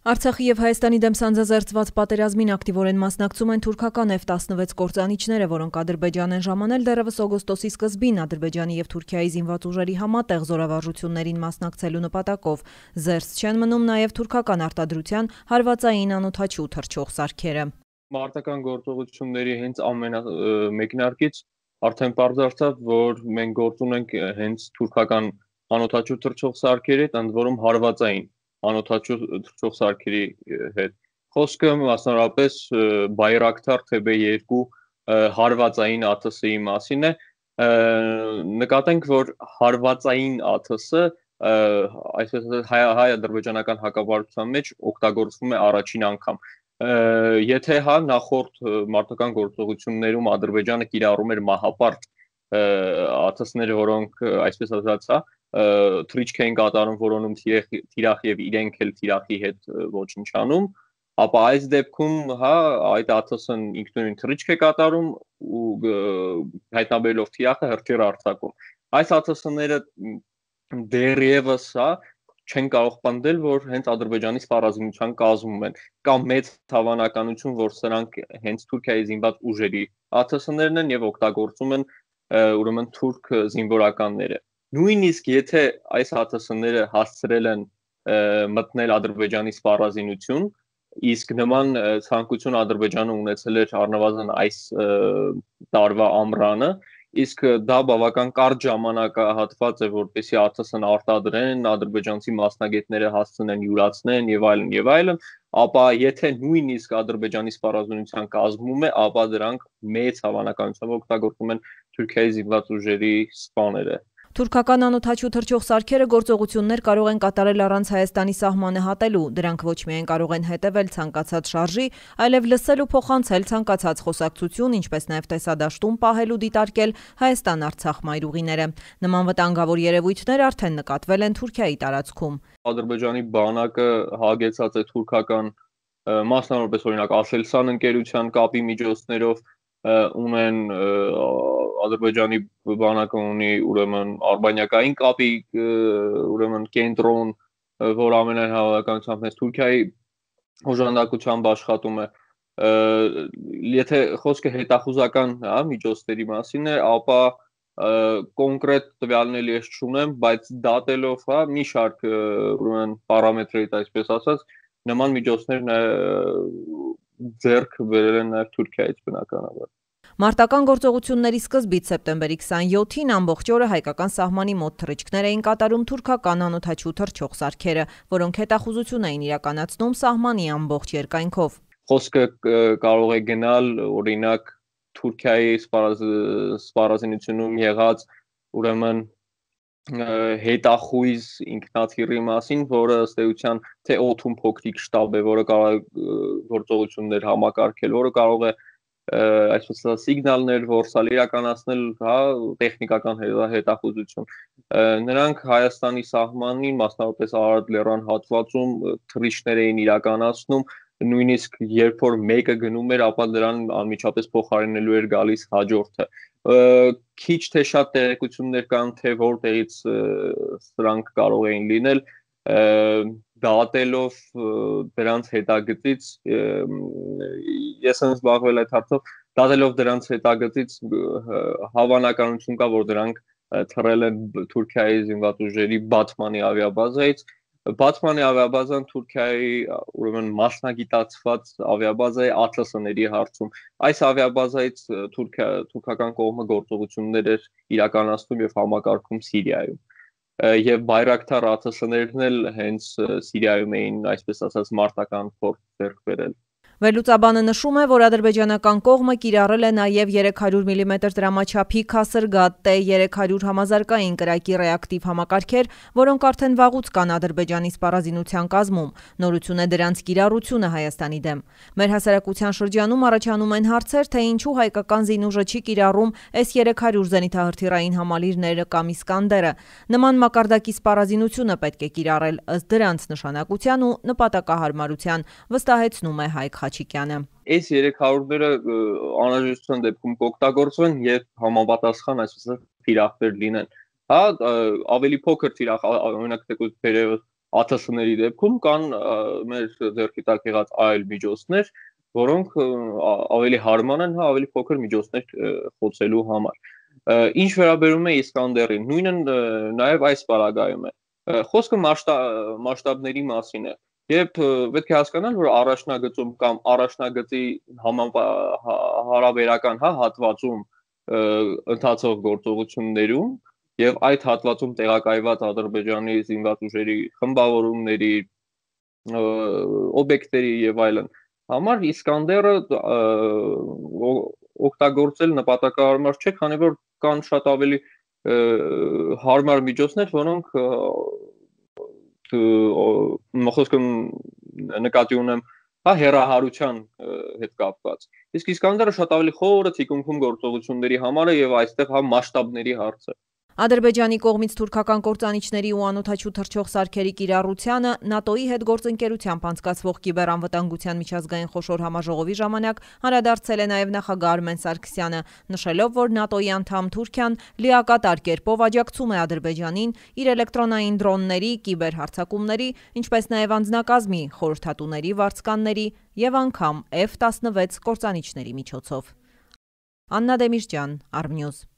Արցախի եւ Հայաստանի դեմ սանձազերծված պատերազմին ակտիվորեն մասնակցում են թուրքական F-16 կործանիչները, որոնք Ադրբեջան են ժամանել դեռևս օգոստոսի սկզբին Ադրբեջանի եւ Թուրքիայի զինված ուժերի համատեղ զորավարժություններին մասնակցելու նպատակով։ Զերծ չեն մնում նաեւ թուրքական արտադրության հարվածային անօթաչու թռչող սարքերը։ Մարտական գործողությունների հենց ամենամեկնարկից արդեն բարձրացավ, որ մենք գործ ունենք հենց թուրքական անօթաչու թռչող սարքերի հետ, ընդ որում հարվածային անօթաչու թռչող սարքերի հետ։ Խոսքը մասնավորապես Բայրակտար TB2 հարվածային ԱԹՍ-ի մասին է։ Նկատենք, որ հարվածային ԱԹՍ-ը այսպես հայ-ադրբեջանական հակաբարձության մեջ օգտագործվում է առաջին անգամ եթե հա նախորդ մարտական գործողություններում Ադրբեջանը կիրառում էր մահապարտ ԱԹՍ-ները, որոնք այսպես ասած, հա, թրիչք էին կատարում որոնում թիրախ եւ իրենք էլ թիրախի հետ ոչնչանում, ապա այս դեպքում հա այդ աթոսն ինքնուրույն թրիչք է կատարում ու հայտնաբերելով թիրախը հրթիռ արձակում։ Այս աթոսները դեռևս հա չեն կարող պնդել, որ հենց Ադրբեջանի սպառազինության կազմում են, կամ մեծ հավանականություն, որ սրանք հենց Թուրքիայի զինված ուժերի ԱԹՍ-ներն են եւ օգտագործում են ուրեմն թուրք զինվորականները նույնիսկ եթե այս ՀԱԹՍ-ները հասցրել են մտնել Ադրբեջանի սպառազինություն, իսկ նման ցանկություն Ադրբեջանը ունեցել էր առնվազն այս տարվա ամռանը, իսկ դա բավական կարճ ժամանակահատված է, որպեսի ԱԹՍ-ն արտադրեն, ադրբեջանցի մասնագետները հասցնեն յուրացնեն եւ այլն եւ այլն, ապա եթե նույնիսկ Ադրբեջանի սպառազինության կազմում է, ապա դրանք մեծ հավանականությամբ օգտագործում են Թուրքիայի զինված ուժերի սպաները։ Թուրքական անօթաչու թռչող սարքերը գործողություններ կարող են կատարել առանց Հայաստանի սահմանը հատելու։ Դրանք ոչ միայն կարող են հետևել ցանկացած շարժի, այլև լսել ու փոխանցել ցանկացած խոսակցություն, ինչպես նաև տեսադաշտում պահել ու դիտարկել Հայաստան-Արցախ մայրուղիները։ Նման վտանգավոր երևույթներ արդեն նկատվել են Թուրքիայի տարածքում։ Ադրբեջանի բանակը հագեցած է թուրքական մասնավորապես օրինակ Ասելսան ընկերության կապի միջոցներով ունեն Ադրբեջանի բանակը ունի ուրեմն արբանյակային կապի ուրեմն կենտրոն, որ ամենայն հավանականությամբ հենց Թուրքիայի օժանդակությամբ աշխատում է եթե խոսքը հետախուզական հա միջոցների մասին է, ապա կոնկրետ տվյալներ ես չունեմ, բայց դատելով հա մի շարք ուրեմն պարամետրերից այսպես ասած նման միջոցներ ձեռք բերել են նաև Թուրքիայից բնականաբար Մարտական գործողությունների սկզբից սեպտեմբերի 27-ին ամբողջ օրը հայկական սահմանի մոտ թռիչքներ էին կատարում թուրքական անօթաչու թռչող սարքերը, որոնք հետախուզություն էին իրականացնում սահմանի ամբողջ երկայնքով։ Խոսքը կարող է գնալ օրինակ Թուրքիայի սպառազինությունում եղած ուրեմն հետախույզ ինքնաթիռի մասին, որը ըստ էության թե օթում փոքրիկ շտաբ է, որը կարող է գործողություններ համակարգել, որը կարող է այսպես ասած սիգնալներ որսալ իրականացնել, հա, տեխնիկական հետախուզություն։ Նրանք Հայաստանի սահմանին, մասնավորապես Արարատ լեռան հատվածում թռիչքներ էին իրականացնում, նույնիսկ երբ որ մեկը գնում էր, ապա դրան անմիջապես փոխարինելու էր գալիս հաջորդը։ Քիչ թե շատ տեղեկություններ կան, թե որտեղից սրանք կարող էին լինել, դատելով դրանց հետագծից ես եմ զբաղվել այդ հարցով դատելով դրանց հետագծից հավանականություն կա որ դրանք թռել են Թուրքիայի զինված ուժերի Բաթմանի ավիաբազայից Բաթմանի ավիաբազան Թուրքիայի ուրեմն մասնագիտացված ավիաբազա է ԱԹՍ-ների հարցում։ Այս ավիաբազայից Թուրքիա թուրքական կողմը գործողություններ էր իրականացնում եւ համակարգում Սիրիայում եւ Բայրակտար ԱԹՍ-ներն էլ հենց Սիրիայում էին, այսպես ասած, մարտական փորձ ձեռք բերել։ Վերլուծաբանը նշում է, որ ադրբեջանական կողմը կիրառել է նաև 300 մմ դրամաչափի Քասրգատ T300 համազարգային կրակի ռեակտիվ համակարգեր, որոնք արդեն վաղուց կան Ադրբեջանի սպառազինության կազմում։ Նորություն է դրանց կիրառությունը Հայաստանի դեմ։ Մեր հասարակության շրջանում առաջանում են հարցեր, թե ինչու հայկական զինուժը չի կիրառում S300 զենիթահրթիռային համալիրները կամ Իսկանդերը։ Նման մակարդակի սպառազինությունը պետք է կիրառել ըստ դրանց նշանակության ու նպատակահարմարության, վստահեցնում է Հայկ Խաչիկյանը։ Այս 300-ները անհրաժեշտության դեպքում կօգտագործվեն եւ համապատասխան այսպես թիրախներ լինեն։ Հա, ավելի փոքր թիրախ, օրինակ թեկուզ դերևս ԱԹՍ-ների դեպքում կան մեր ձեռքի տակ եղած այլ միջոցներ, որոնք ավելի հարման են, հա, ավելի փոքր միջոցներ խոցելու համար։ Ինչ վերաբերում է Իսկանդերին, նույնը նաև այս պարագայում է։ Խոսքը մասշտաբների մասին է։ Եվ պետք է հասկանալ, որ առաջնագծում կամ առաջնագծի հարաբերական հա հատվածում ընթացող գործողություններում եւ այդ հատվածում տեղակայված Ադրբեջանի զինված ուժերի խմբավորումների օբյեկտների եւ այլն համար Իսկանդերը օգտագործել նպատակահարմար չէ, քանի որ կան շատ ավելի հարմար միջոցներ, որոնք խոսքը նկատի ունեմ հա հերահարության հետ կապված։ Իսկ Իսկանդերը շատ ավելի խորը ցիկունքում գործողությունների համար է եւ այստեղ հա մասշտաբների հարց է։ Ադրբեջանի կողմից թուրքական կործանիչների ու անօդաչու թռչող սարքերի կիրառությանը ՆԱՏՕ-ի հետ գործընկերությամբ անցկացվող կիբերանվտանգության միջազգային խոշոր համաժողովի ժամանակ անդրադարձել է նաև նախագահ Արմեն Սարգսյանը, նշելով, որ ՆԱՏՕ-ի անդամ Թուրքիան լիակատար կերպով աջակցում է Ադրբեջանին իր էլեկտրոնային դրոնների, կիբերհարձակումների, ինչպես նաև անձնակազմի, խորհրդատուների վարձկանների եւ անգամ F-16 կործանիչների միջոցով։ Աննա Դեմիրճյան, Armnews